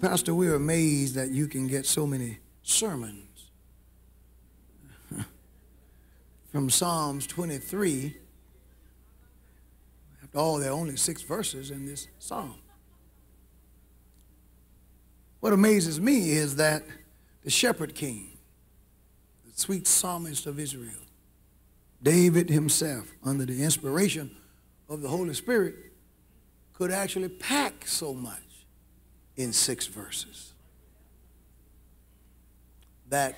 Pastor, we're amazed that you can get so many sermons from Psalms 23. After all, there are only six verses in this psalm. What amazes me is that the shepherd king, the sweet psalmist of Israel, David himself, under the inspiration of the Holy Spirit, could actually pack so much in six verses. That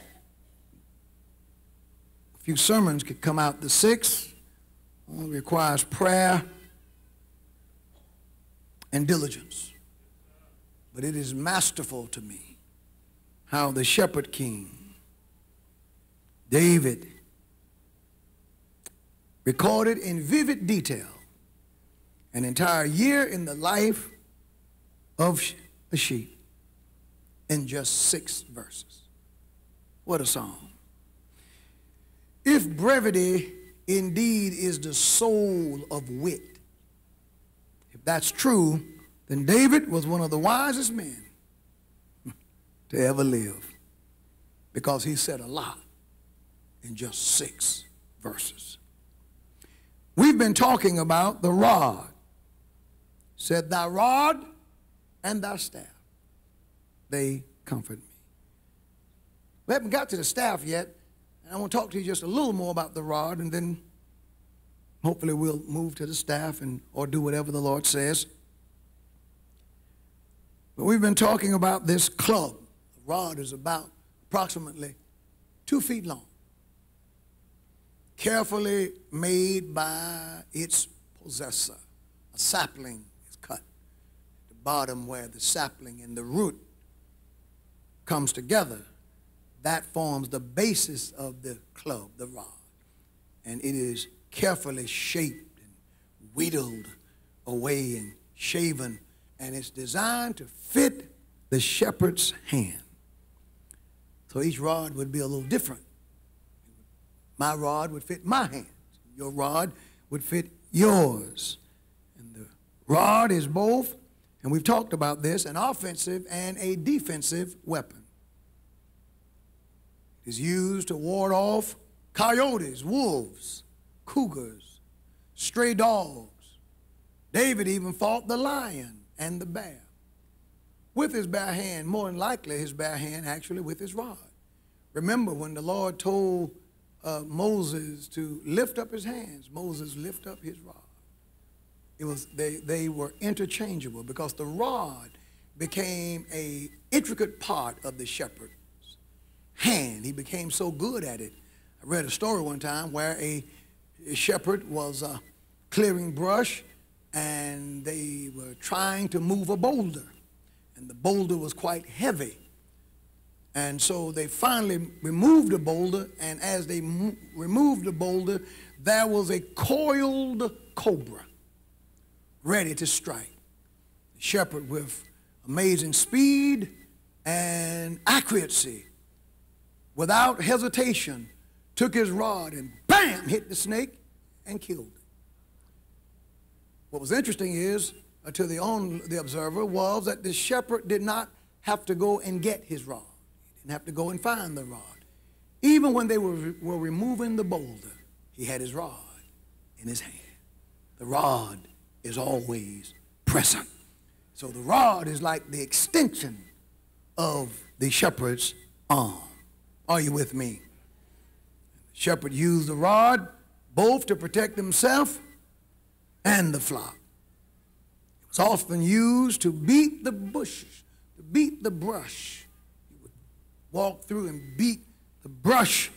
a few sermons could come out the six only uh, requires prayer and diligence. But it is masterful to me how the shepherd king david recorded in vivid detail an entire year in the life of a sheep in just six verses. What a song. If brevity indeed is the soul of wit, if that's true, then David was one of the wisest men to ever live because he said a lot in just six verses. We've been talking about the rod said, Thy rod and thy staff, they comfort me. We haven't got to the staff yet, and I want to talk to you just a little more about the rod, and then hopefully we'll move to the staff and or do whatever the Lord says. But we've been talking about this club. The rod is about approximately two feet long, carefully made by its possessor. A sapling is cut at the bottom where the sapling and the root comes together. That forms the basis of the club, the rod. And it is carefully shaped and whittled away and shaven, and it's designed to fit the shepherd's hand. So each rod would be a little different. My rod would fit my hand. Your rod would fit yours. And the rod is both, and we've talked about this, an offensive and a defensive weapon. It is used to ward off coyotes, wolves, cougars, stray dogs. David even fought the lion and the bear with his bare hand, more than likely his bare hand actually with his rod. Remember when the Lord told uh, Moses to lift up his hands, Moses lift up his rod. It was they, they were interchangeable because the rod became a intricate part of the shepherd's hand. He became so good at it. I read a story one time where a, a shepherd was uh, clearing brush and they were trying to move a boulder and the boulder was quite heavy. And so they finally removed the boulder, and as they mo- removed the boulder, there was a coiled cobra ready to strike. The shepherd, with amazing speed and accuracy, without hesitation, took his rod and bam, hit the snake and killed it. What was interesting is, uh, to the, on, the observer, was that the shepherd did not have to go and get his rod. He didn't have to go and find the rod. Even when they were, were removing the boulder, he had his rod in his hand. The rod is always present. So the rod is like the extension of the shepherd's arm. Are you with me? The shepherd used the rod both to protect himself and the flock. It was often used to beat the bushes, to beat the brush. He would walk through and beat the brush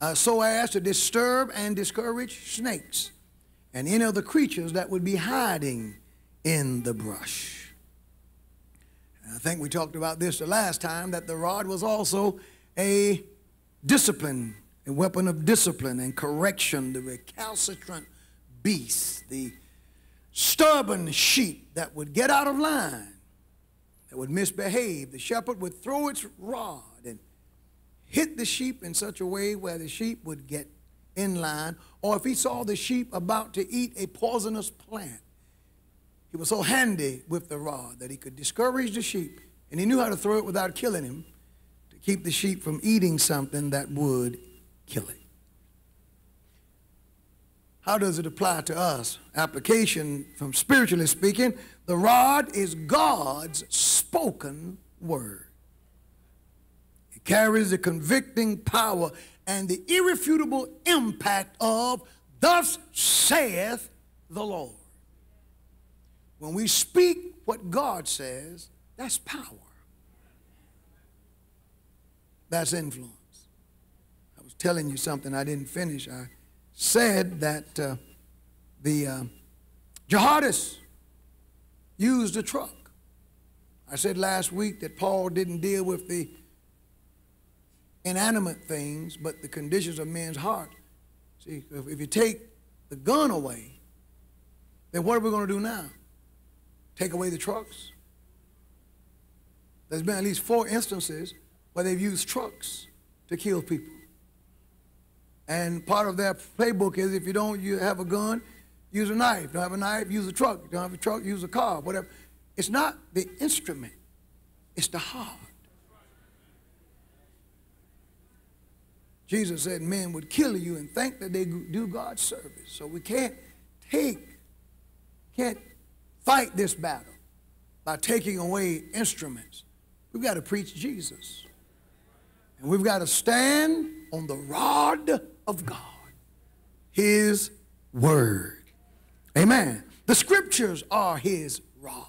uh, so as to disturb and discourage snakes and any of the creatures that would be hiding in the brush. I think we talked about this the last time that the rod was also a discipline, a weapon of discipline and correction, the recalcitrant beast, the stubborn sheep that would get out of line, that would misbehave. The shepherd would throw its rod and hit the sheep in such a way where the sheep would get in line, or if he saw the sheep about to eat a poisonous plant, he was so handy with the rod that he could discourage the sheep, and he knew how to throw it without killing him to keep the sheep from eating something that would kill it. How does it apply to us? Application from spiritually speaking, the rod is God's spoken word. It carries the convicting power and the irrefutable impact of, Thus saith the Lord. When we speak what God says, that's power. That's influence. I was telling you something I didn't finish. I said that uh, the uh, jihadists used a truck. I said last week that Paul didn't deal with the inanimate things, but the conditions of men's heart. See, if, if you take the gun away, then what are we going to do now? take away the trucks. There's been at least four instances where they've used trucks to kill people. And part of their playbook is if you don't you have a gun, use a knife. Don't have a knife, use a truck. Don't have a truck, use a car, whatever. It's not the instrument, it's the heart. Jesus said men would kill you and think that they do God's service. So we can't take, can't fight this battle by taking away instruments. We've got to preach Jesus. And we've got to stand on the rod of God, His Word. Amen. The scriptures are His rod.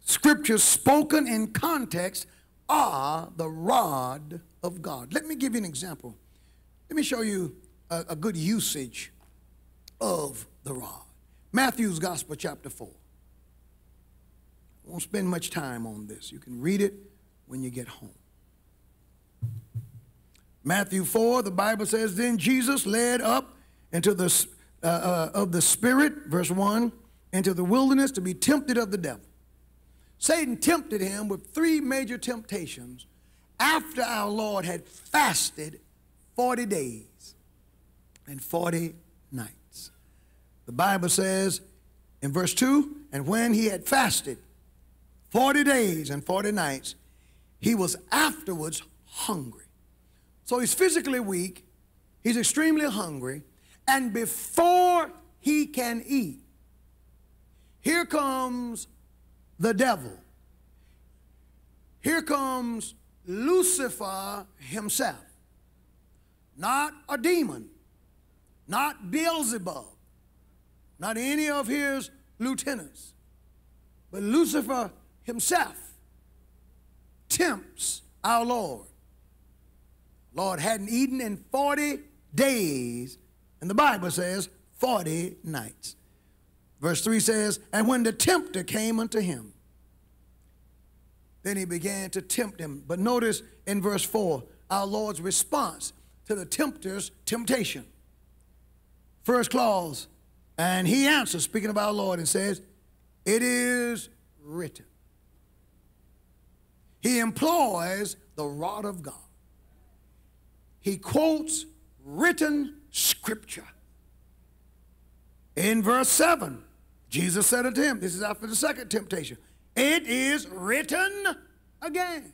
Scriptures spoken in context are the rod of God. Let me give you an example. Let me show you a, a good usage of the rod. Matthew's Gospel, chapter 4. I won't spend much time on this. You can read it when you get home. Matthew 4, the Bible says, Then Jesus led up into the, uh, uh, of the Spirit, verse 1, into the wilderness to be tempted of the devil. Satan tempted him with three major temptations after our Lord had fasted 40 days and 40 nights. The Bible says in verse 2 and when he had fasted 40 days and 40 nights, he was afterwards hungry. So he's physically weak, he's extremely hungry, and before he can eat, here comes the devil. Here comes Lucifer himself. Not a demon, not Beelzebub, not any of his lieutenants, but Lucifer himself tempts our Lord. Lord hadn't eaten in 40 days, and the Bible says 40 nights. Verse 3 says, And when the tempter came unto him, then he began to tempt him. But notice in verse 4, our Lord's response to the tempter's temptation. First clause, and he answers, speaking of our Lord, and says, It is written. He employs the rod of God. He quotes written scripture. In verse 7, Jesus said unto him, This is after the second temptation, It is written again.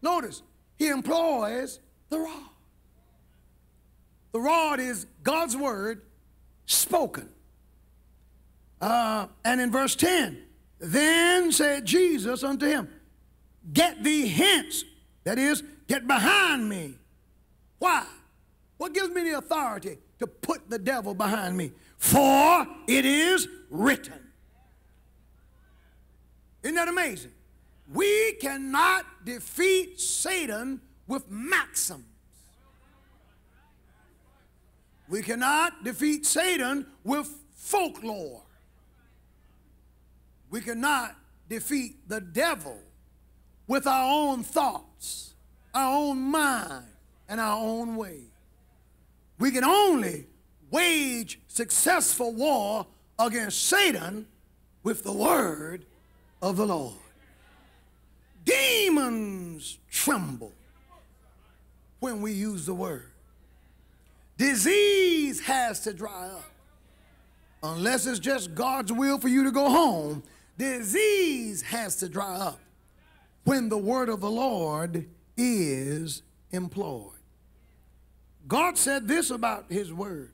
Notice, he employs the rod. The rod is God's word spoken. Uh, and in verse 10, then said Jesus unto him, Get thee hence. That is, get behind me. Why? What gives me the authority to put the devil behind me? For it is written. Isn't that amazing? We cannot defeat Satan with maxims. We cannot defeat Satan with folklore. We cannot defeat the devil with our own thoughts, our own mind, and our own way. We can only wage successful war against Satan with the word of the Lord. Demons tremble when we use the word. Disease has to dry up. Unless it's just God's will for you to go home, disease has to dry up when the word of the Lord is employed. God said this about his word.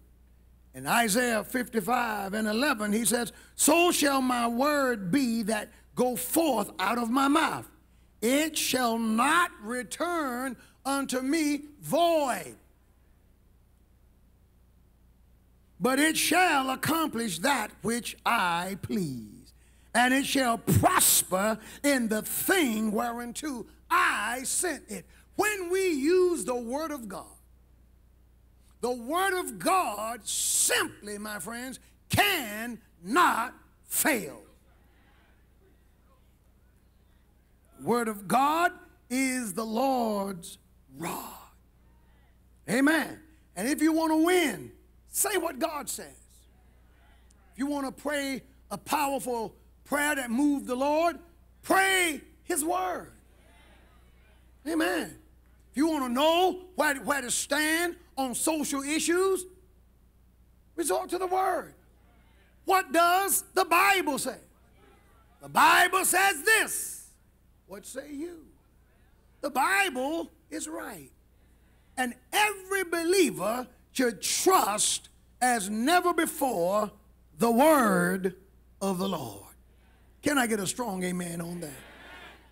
In Isaiah 55 and 11, he says, So shall my word be that go forth out of my mouth. It shall not return unto me void, but it shall accomplish that which I please, and it shall prosper in the thing whereunto I sent it. When we use the word of God, the word of God simply, my friends, cannot fail. Word of God is the Lord's rod. Amen. And if you want to win, say what God says. If you want to pray a powerful prayer that moves the Lord, pray His word. Amen. If you want to know where, where to stand on social issues, resort to the word. What does the Bible say? The Bible says this. What say you? The Bible is right. And every believer should trust as never before the word of the Lord. Can I get a strong amen on that?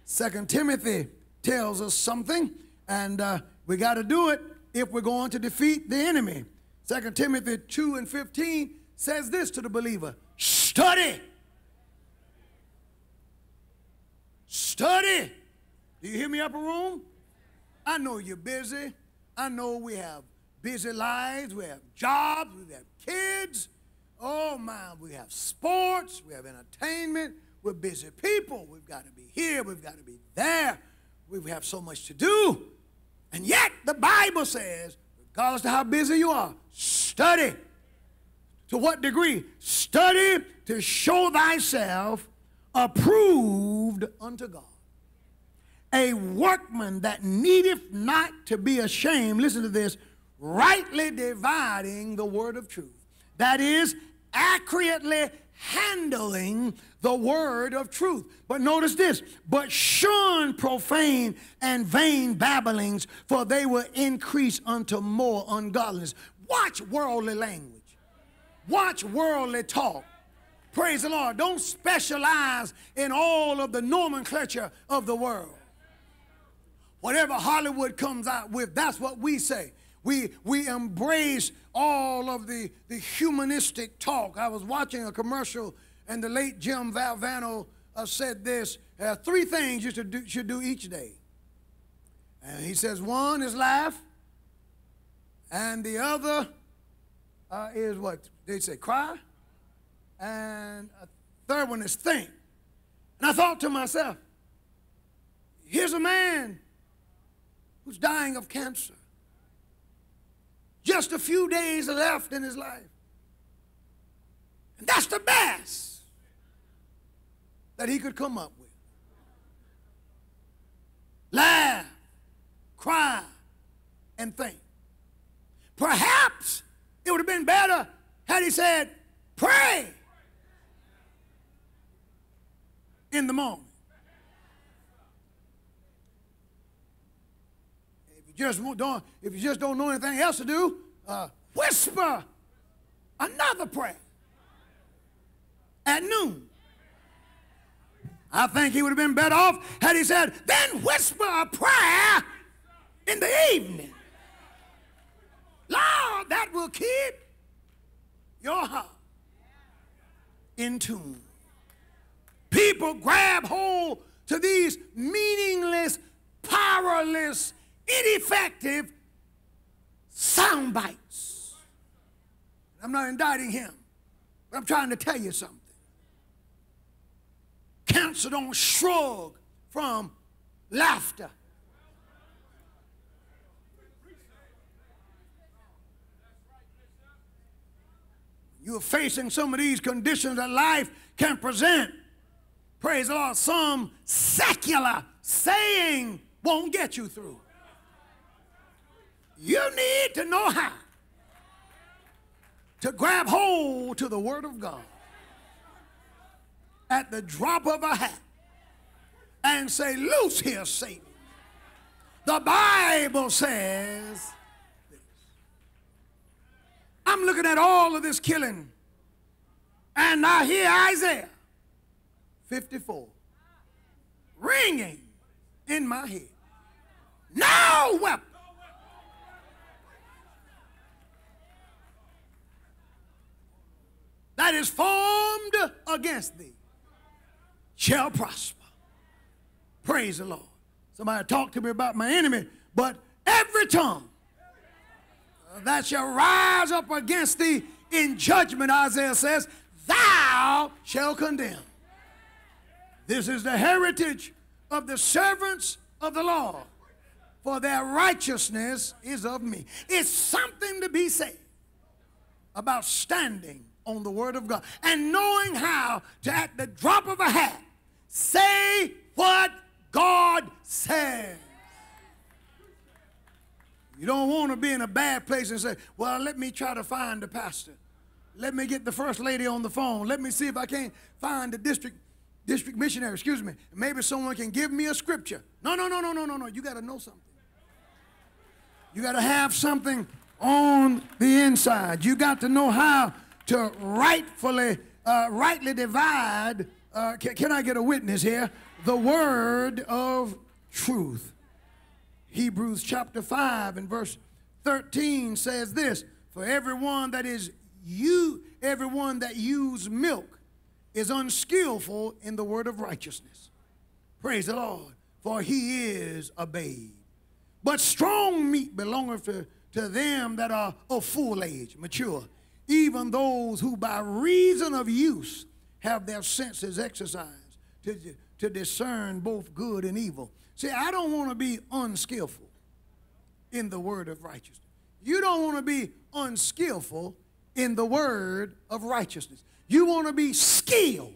Second Timothy tells us something, and uh, we got to do it if we're going to defeat the enemy. Second Timothy 2 and 15 says this to the believer study. Study. Do you hear me, upper room? I know you're busy. I know we have busy lives. We have jobs. We have kids. Oh, my, we have sports. We have entertainment. We're busy people. We've got to be here. We've got to be there. We have so much to do. And yet, the Bible says, regardless of how busy you are, study. To what degree? Study to show thyself approved unto God. A workman that needeth not to be ashamed, listen to this, rightly dividing the word of truth. That is, accurately handling the word of truth. But notice this, but shun profane and vain babblings, for they will increase unto more ungodliness. Watch worldly language. Watch worldly talk. Praise the Lord. Don't specialize in all of the nomenclature of the world. Whatever Hollywood comes out with, that's what we say. We, we embrace all of the, the humanistic talk. I was watching a commercial, and the late Jim Valvano uh, said this uh, three things you should do, should do each day. And he says one is laugh, and the other uh, is what? They say cry, and a third one is think. And I thought to myself, here's a man who's dying of cancer. Just a few days left in his life. And that's the best that he could come up with. Laugh, cry, and think. Perhaps it would have been better had he said, pray in the moment. If you just don't, if you just don't know anything else to do, uh, whisper another prayer at noon. I think he would have been better off had he said, then whisper a prayer in the evening. Lord, that will keep your heart in tune. People grab hold to these meaningless, powerless, ineffective sound bites. I'm not indicting him, but I'm trying to tell you something. Cancer don't shrug from laughter. You're facing some of these conditions that life can present. Praise the Lord. Some secular saying won't get you through. You need to know how to grab hold to the Word of God at the drop of a hat and say, Loose here, Satan. The Bible says, this. I'm looking at all of this killing, and I hear Isaiah 54 ringing in my head. No weapon. That is formed against thee shall prosper. Praise the Lord. Somebody talk to me about my enemy, but every tongue that shall rise up against thee in judgment, Isaiah says, thou shall condemn. This is the heritage of the servants of the Lord, for their righteousness is of me. It's something to be said about standing on the Word of God and knowing how to, at the drop of a hat, say what God says. You don't want to be in a bad place and say, Well, let me try to find the pastor. Let me get the first lady on the phone. Let me see if I can't find the district district missionary, excuse me. Maybe someone can give me a scripture. No, no, no, no, no, no, no. You got to know something. You got to have something on the inside. You got to know how to rightfully, uh, rightly divide. Uh, can, can I get a witness here? The word of truth. Hebrews chapter 5 and verse 13 says this For everyone that is you, everyone that use milk is unskillful in the word of righteousness. Praise the Lord, for he is a babe. But strong meat belongeth to, to them that are of full age, mature, even those who by reason of use have their senses exercised to, to discern both good and evil. See, I don't want to be unskillful in the word of righteousness. You don't want to be unskillful in the word of righteousness. You want to be skilled.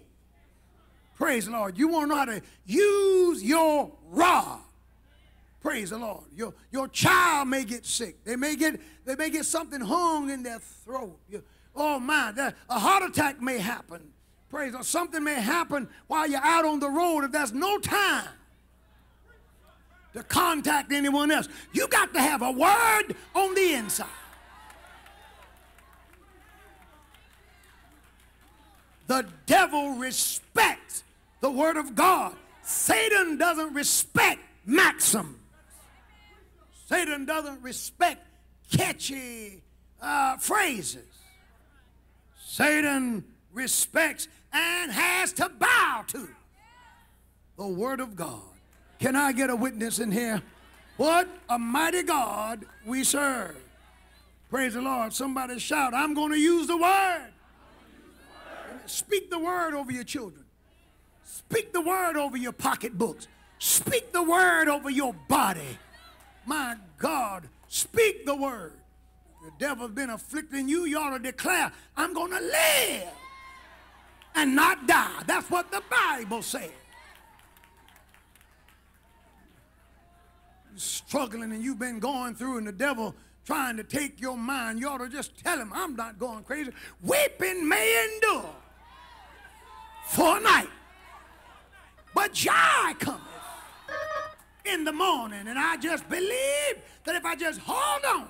Praise the Lord. You want to know how to use your rod. Praise the Lord. Your, your child may get sick. They may get, they may get something hung in their throat. You, oh my, that, a heart attack may happen. Praise God. Something may happen while you're out on the road if there's no time to contact anyone else. You got to have a word on the inside. The devil respects the word of God. Satan doesn't respect maxims. Satan doesn't respect catchy uh, phrases. Satan respects and has to bow to the Word of God. Can I get a witness in here? What a mighty God we serve. Praise the Lord. Somebody shout, I'm going to use the Word. Speak the Word over your children. Speak the Word over your pocketbooks. Speak the Word over your body. My God, speak the Word. If the devil's been afflicting you, you ought to declare, I'm going to live and not die. That's what the Bible says. You're struggling and you've been going through, and the devil trying to take your mind, you ought to just tell him, I'm not going crazy. Weeping may endure for a night, but joy cometh in the morning. And I just believe that if I just hold on,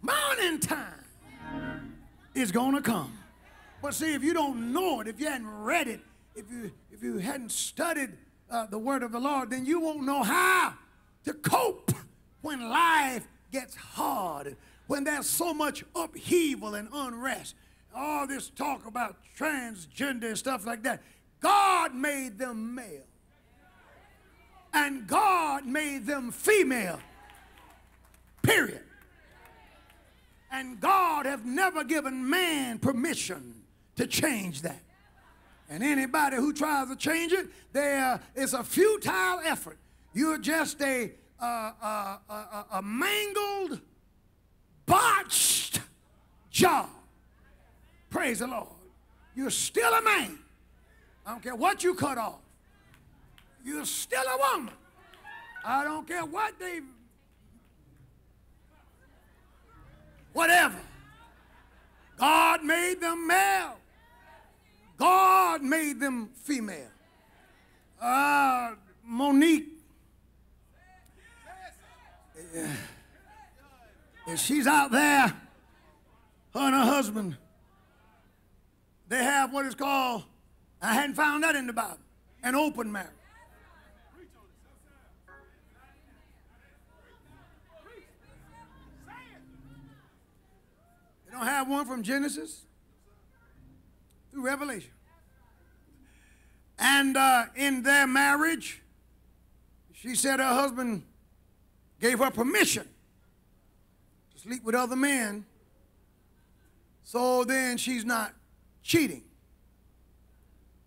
morning time is going to come. But see, if you don't know it, if you hadn't read it, if you, if you hadn't studied uh, the word of the Lord, then you won't know how to cope when life gets hard, when there's so much upheaval and unrest. All this talk about transgender and stuff like that. God made them male. And God made them female. Period. And God have never given man permission to change that. And anybody who tries to change it, there is a futile effort. You're just a, uh, a mangled, botched job. Praise the Lord. You're still a man. I don't care what you cut off. You're still a woman. I don't care what they. Whatever. God made them male. God made them female. Uh, Mo'Nique. And she's out there, her and her husband. They have what is called, I hadn't found that in the Bible, an open marriage. They don't have one from Genesis through Revelation. And uh, in their marriage, she said her husband gave her permission to sleep with other men. So then she's not cheating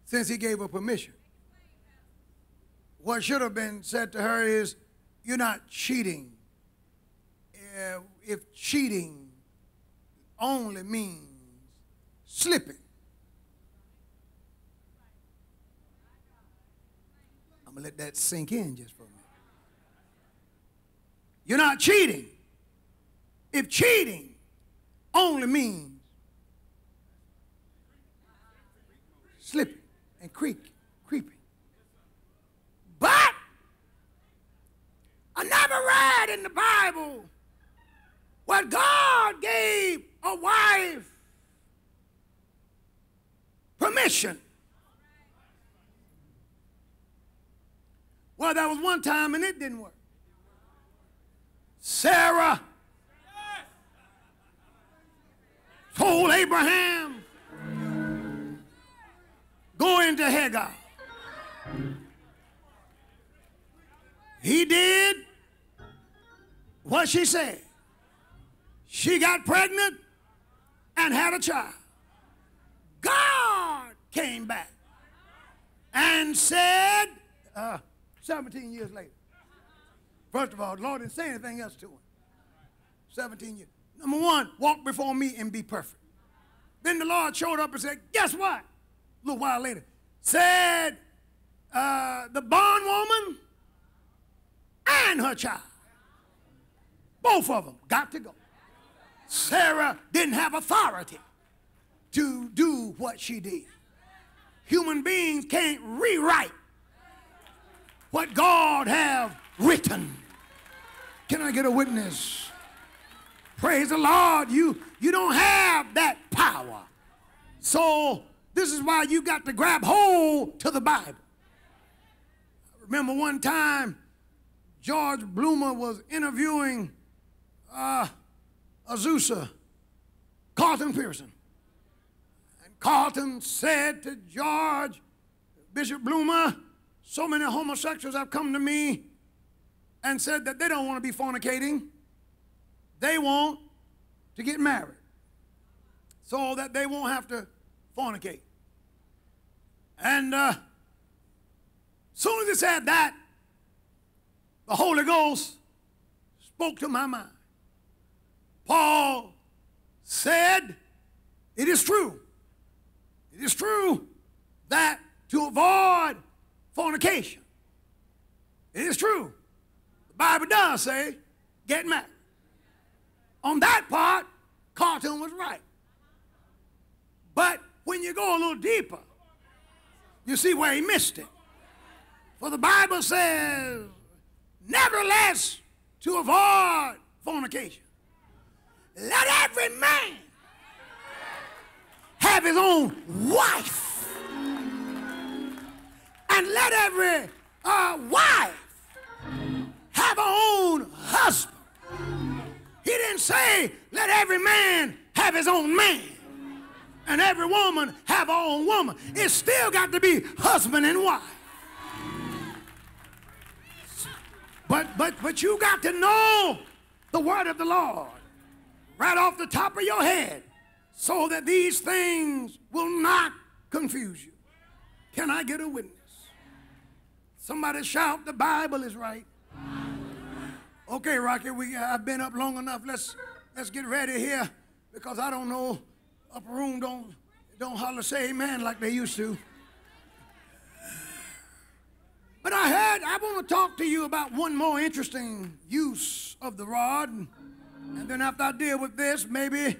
since he gave her permission. What should have been said to her is, You're not cheating. Uh, if cheating only means slipping. I'm going to let that sink in just for a minute. You're not cheating. If cheating only means slipping and creak, creeping. But I never read in the Bible what God gave a wife permission. Well, that was one time and it didn't work. Sarah told Abraham, go into Hagar. He did what she said. She got pregnant and had a child. God came back and said, uh, 17 years later. First of all, the Lord didn't say anything else to him. 17 years. Number one, walk before me and be perfect. Then the Lord showed up and said, Guess what? A little while later, said, uh, The bondwoman and her child, both of them got to go. Sarah didn't have authority to do what she did. Human beings can't rewrite what God have written. Can I get a witness? Praise the Lord. You, you don't have that power. So this is why you got to grab hold to the Bible. I remember one time George Bloomer was interviewing uh, Azusa, Carlton Pearson. And Carlton said to George, Bishop Bloomer, so many homosexuals have come to me and said that they don't want to be fornicating. They want to get married so that they won't have to fornicate. And uh, soon as he said that, the Holy Ghost spoke to my mind. Paul said, It is true. It is true that to avoid fornication, it is true. The Bible does say, get married. On that part, Carlton was right. But when you go a little deeper, you see where he missed it. For the Bible says, nevertheless, to avoid fornication, let every man have his own wife, and let every uh, wife have her own husband. He didn't say, let every man have his own man and every woman have her own woman. It still got to be husband and wife. But but but you got to know the word of the Lord right off the top of your head so that these things will not confuse you. Can I get a witness? Somebody shout, the Bible is right. Okay, Rocky, we I've been up long enough. Let's let's get ready here because I don't know upper room don't don't holler say amen like they used to. But I had I want to talk to you about one more interesting use of the rod. And then after I deal with this, maybe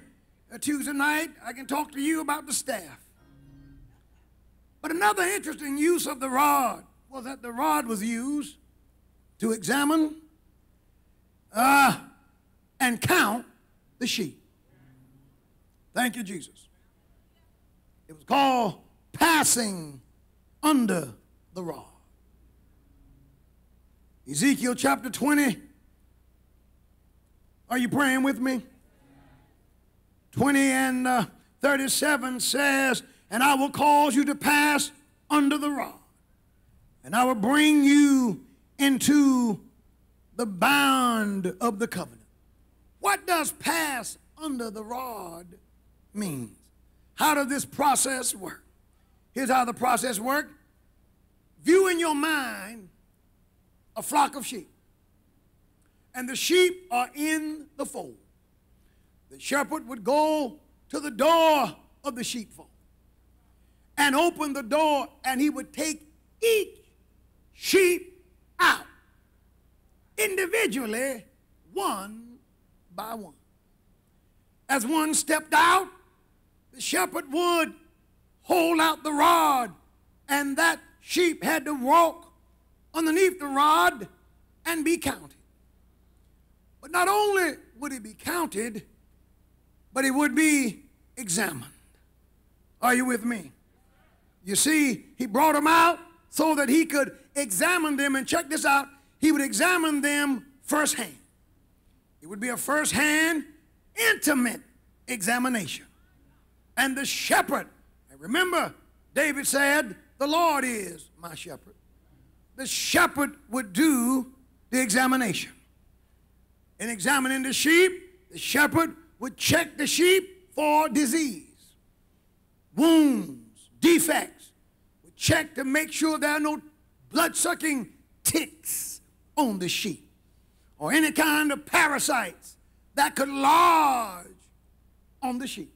a Tuesday night, I can talk to you about the staff. But another interesting use of the rod was that the rod was used to examine uh, and count the sheep. Thank you, Jesus. It was called passing under the rod. Ezekiel chapter 20. Are you praying with me? 20 and uh, 37 says, And I will cause you to pass under the rod, and I will bring you into the bound of the covenant. What does pass under the rod mean? How does this process work? Here's how the process works. View in your mind a flock of sheep. And the sheep are in the fold. The shepherd would go to the door of the sheepfold and open the door, and he would take each sheep out individually, one by one. As one stepped out, the shepherd would hold out the rod, and that sheep had to walk underneath the rod and be counted. But not only would he be counted, but he would be examined. Are you with me? You see, he brought them out so that he could examine them and check this out. He would examine them firsthand. It would be a firsthand, intimate examination. And the shepherd, and remember, David said, The Lord is my shepherd. The shepherd would do the examination. In examining the sheep, the shepherd would check the sheep for disease, wounds, defects, would check to make sure there are no blood sucking ticks on the sheep or any kind of parasites that could lodge on the sheep.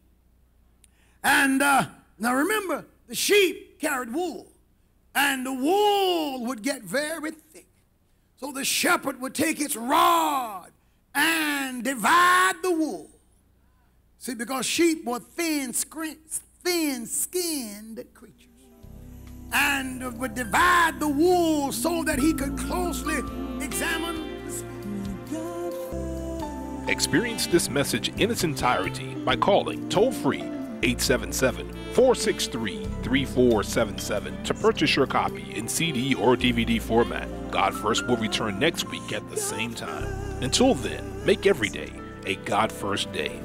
And uh, now remember, the sheep carried wool, and the wool would get very thick. So the shepherd would take its rod and divide the wool. See, because sheep were thin, thin skinned creatures. And would divide the wool so that he could closely examine Experience this message in its entirety by calling toll free 877 463 3477 to purchase your copy in CD or DVD format. God First will return next week at the same time. Until then, make every day a God First day.